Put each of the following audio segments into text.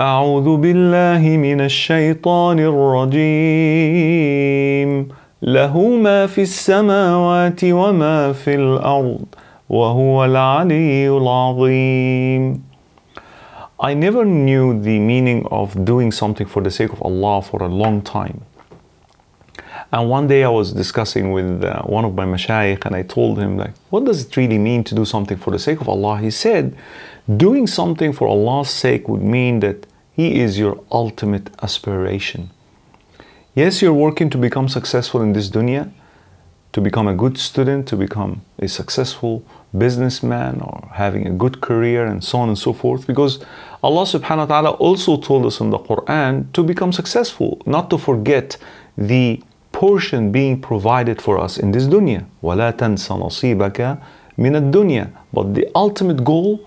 أعوذ بالله من الشيطان الرجيم له ما في السماوات وما في الأرض وهو العلي العظيم I never knew the meaning of doing something for the sake of Allah for a long time. And one day I was discussing with uh, one of my mashayikh and I told him like, what does it really mean to do something for the sake of Allah? He said, doing something for Allah's sake would mean that He is your ultimate aspiration. Yes, you're working to become successful in this dunya, to become a good student, to become a successful businessman or having a good career and so on and so forth because Allah subhanahu wa ta'ala also told us in the Quran to become successful, not to forget the portion being provided for us in this dunya. وَلَا تَنْسَ نَصِيبَكَ مِنَ الدُّنْيَا But the ultimate goal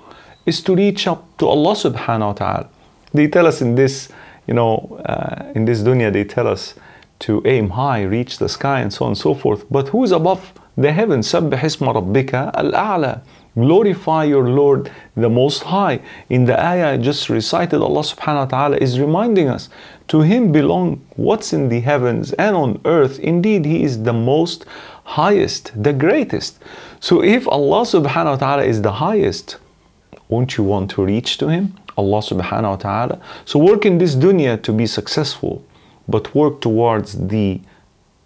is to reach up to Allah subhanahu wa ta'ala. They tell us in this, you know, uh, in this dunya, they tell us to aim high, reach the sky, and so on and so forth. But who is above the heavens? سَبِّحِ اسْمَ رَبِّكَ الْأَعْلَى Glorify your Lord, the Most High. In the ayah I just recited, Allah subhanahu wa ta'ala is reminding us, to Him belong what's in the heavens and on earth. Indeed, He is the most highest, the greatest. So if Allah subhanahu wa ta'ala is the highest, won't you want to reach to Him? Allah subhanahu wa ta'ala. So work in this dunya to be successful, but work towards the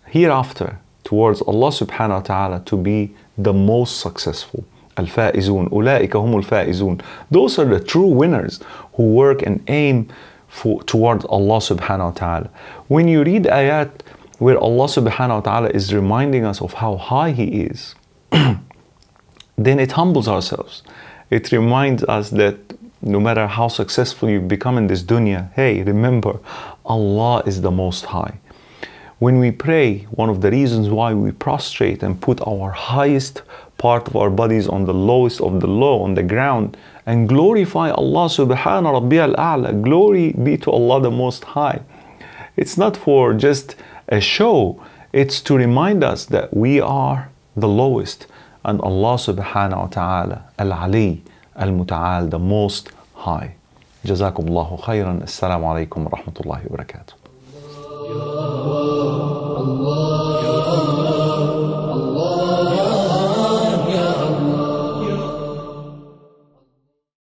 hereafter, towards Allah subhanahu wa ta'ala to be the most successful. Al-Faizun, أولئك هم الفائزون. Those are the true winners who work and aim for, towards Allah subhanahu wa ta'ala. When you read ayat where Allah subhanahu wa ta'ala is reminding us of how high He is, then it humbles ourselves. It reminds us that no matter how successful you become in this dunya, hey, remember, Allah is the Most High. When we pray, one of the reasons why we prostrate and put our highest part of our bodies on the lowest of the low, on the ground, and glorify Allah subhanahu rabbi al-a'la. Glory be to Allah the Most High. It's not for just a show, it's to remind us that we are the lowest and Allah subhanahu wa ta'ala, al-ali, al-muta'al, the Most High. جزاكم الله خيرا السلام عليكم ورحمة الله وبركاته